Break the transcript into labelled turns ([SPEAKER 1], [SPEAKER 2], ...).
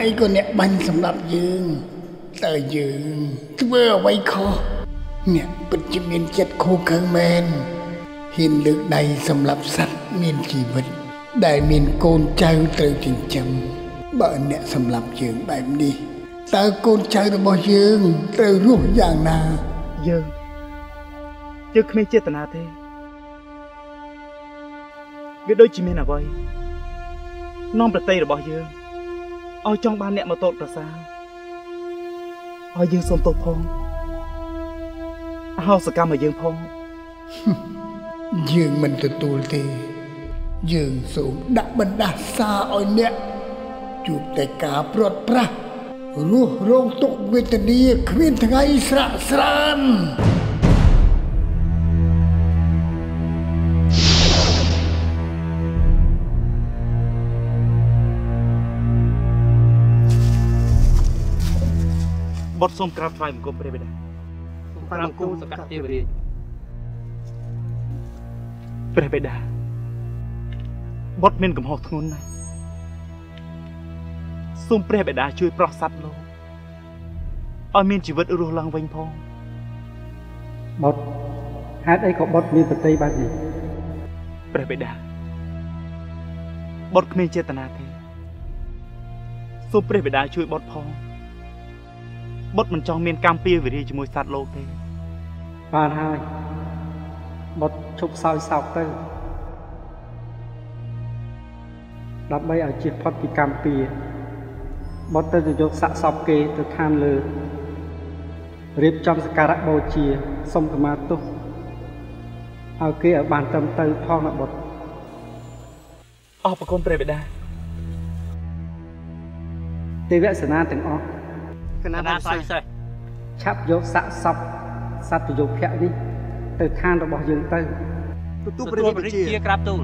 [SPEAKER 1] អីក៏អ្នកបាញ់សម្រាប់យើងតើយើងធ្វើអ្វីខុសអ្នកពិតជាមានចិត្តខូខើមែនហ៊ានលើកដៃសម្រាប់សត្វមានជីវិត ដែលមានកូនចៅត្រូវចិញ្ចឹមបើអ្នកសម្រាប់យើងបែបនេះតើកូនចៅរបស់យើងត្រូវរស់យ៉ាងណា
[SPEAKER 2] យើងយើងគ្មានចេតនាទេវាដូចជាមានអ្វី នាំប្រតិរបស់យើងឲ្យចង់បានអ្នកមកតតប្រសាឲ្យយើងសុំទោសផងអហោសកម្មឲ្យយើងផង
[SPEAKER 1] យើងមិនទទួលទេ យើងសូមដាក់បណ្ដាសាឲ្យអ្នកជួបតែការព្រាត់ប្រាសរស់រងទុក្ខវេទនាគ្មានថ្ងៃស្រាក់ស្រាន
[SPEAKER 2] បុតសូមក្រាបថ្វាយបង្គំព្រះបិតា
[SPEAKER 3] ប្រាំគូសកទេវរាជ
[SPEAKER 2] ព្រះបិតាបុតមានកំហុសធ្ងន់ណាស់សូមព្រះបិតាជួយប្រោះសัตว์លោកឲ្យមានជីវិតរស់ឡើងវិញផង
[SPEAKER 3] បុតហេតុអីក៏បុតមានប្រតិបែបនេះ
[SPEAKER 2] ព្រះបិតាបុតគ្មានចេតនាទេសូមព្រះបិតាជួយបុតផង បុតមិនចង់មានកម្មពៀវិរិយជាមួយសត្វលោកទេ
[SPEAKER 3] បានហើយបុតឈប់សោយសោកទៅដើម្បីឲ្យជៀសផុតពីកម្មពៀបុតទៅទៅយកសាក់សពគេទៅខាងលើរៀបចំសក្ការៈបូជាសុំខមាទោសឲ្យគេឲ្យបានត្រឹមត្រូវផងណាបុត
[SPEAKER 2] អរគុណព្រះបិតា
[SPEAKER 3] ទេវសេនាទាំងអស់
[SPEAKER 4] គណៈបានស្អីសេះ
[SPEAKER 3] ឆាប់យកសាក់សពសត្វប្រយោគភៈនេះទៅឋានរបស់យើងទៅ
[SPEAKER 4] ទទួលព្រះរាជាក្រាបទូល